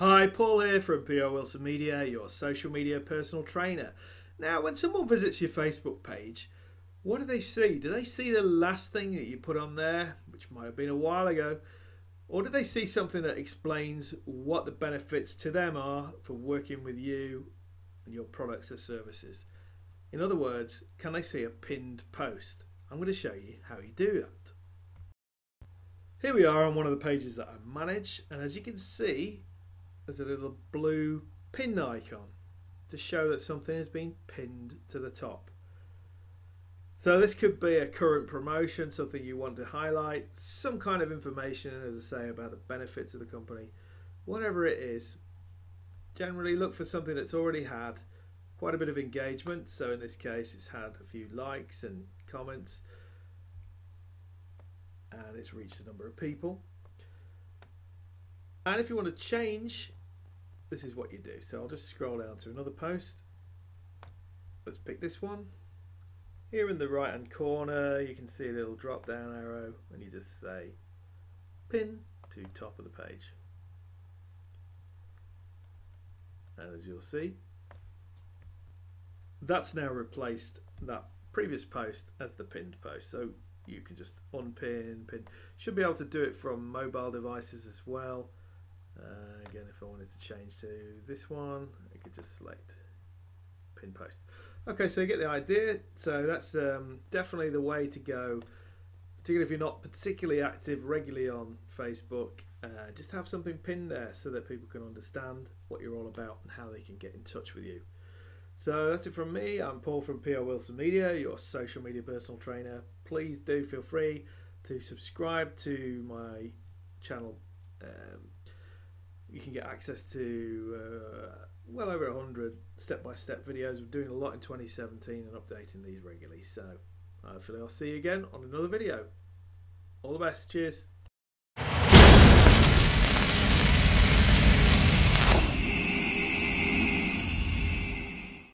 Hi, Paul here from PR Wilson Media, your social media personal trainer. Now, when someone visits your Facebook page, what do they see? Do they see the last thing that you put on there, which might have been a while ago? Or do they see something that explains what the benefits to them are for working with you and your products or services? In other words, can they see a pinned post? I'm going to show you how you do that. Here we are on one of the pages that I manage, and as you can see, there's a little blue pin icon to show that something has been pinned to the top. So this could be a current promotion, something you want to highlight, some kind of information, as I say, about the benefits of the company, whatever it is. Generally look for something that's already had quite a bit of engagement. So in this case, it's had a few likes and comments and it's reached a number of people. And if you want to change, this is what you do. So I'll just scroll down to another post. Let's pick this one. Here in the right hand corner you can see a little drop down arrow and you just say pin to top of the page. And as you'll see that's now replaced that previous post as the pinned post so you can just unpin pin should be able to do it from mobile devices as well uh, again if I wanted to change to this one I could just select pin post Okay, so you get the idea. So that's um, definitely the way to go, particularly if you're not particularly active regularly on Facebook. Uh, just have something pinned there so that people can understand what you're all about and how they can get in touch with you. So that's it from me. I'm Paul from PR Wilson Media, your social media personal trainer. Please do feel free to subscribe to my channel. Um, you can get access to uh, well over 100 step-by-step videos. We're doing a lot in 2017 and updating these regularly. So hopefully I'll see you again on another video. All the best. Cheers.